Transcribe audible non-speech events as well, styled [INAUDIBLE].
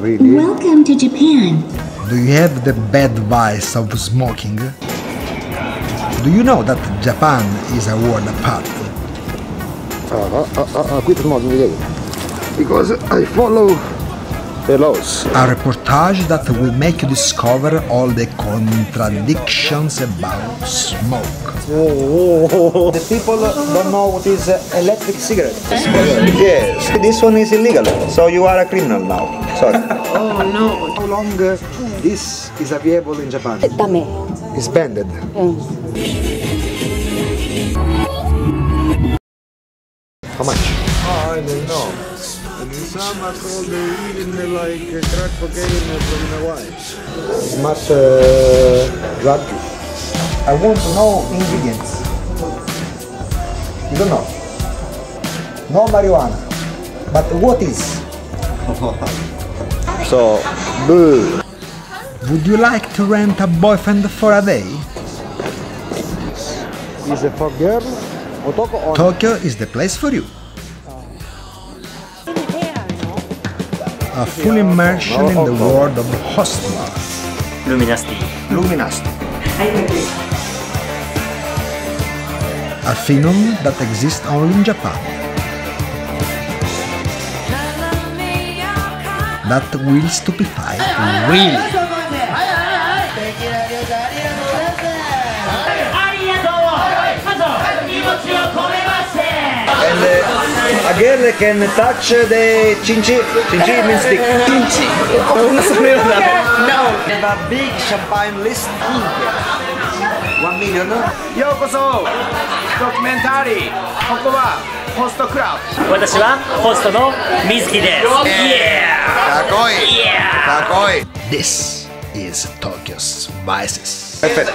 Really? Welcome to Japan. Do you have the bad vice of smoking? Do you know that Japan is a world apart? Ah, ah, ah, ah, quit smoking again. Because I follow the laws. A reportage that will make you discover all the contradictions about smoke. [LAUGHS] The people don't know what is electric cigarette. Yes, this one is illegal, so you are a criminal now. Sorry. oh no. How long uh, this is available in Japan? Eh, da. It's banded. Mm. Eh. How much? Oh, I don't know. And in some are called even like uh, cocaine from Hawaii. Smart uh, drug. I want no ingredients. You don't know. No marijuana. But what is? [LAUGHS] so, boo. Would you like to rent a boyfriend for a day? Is it for girls? Tokyo, is the place for you. A full immersion in the world of host bar. Luminasti. Luminasti. A phenomenon that exists only in Japan. That Wills to Be High No The big champagne list million ようこそドキュメンタリーここはホストクラブ私はホストの水木です、イエーイ This is Tokyo's Vices. Perfect.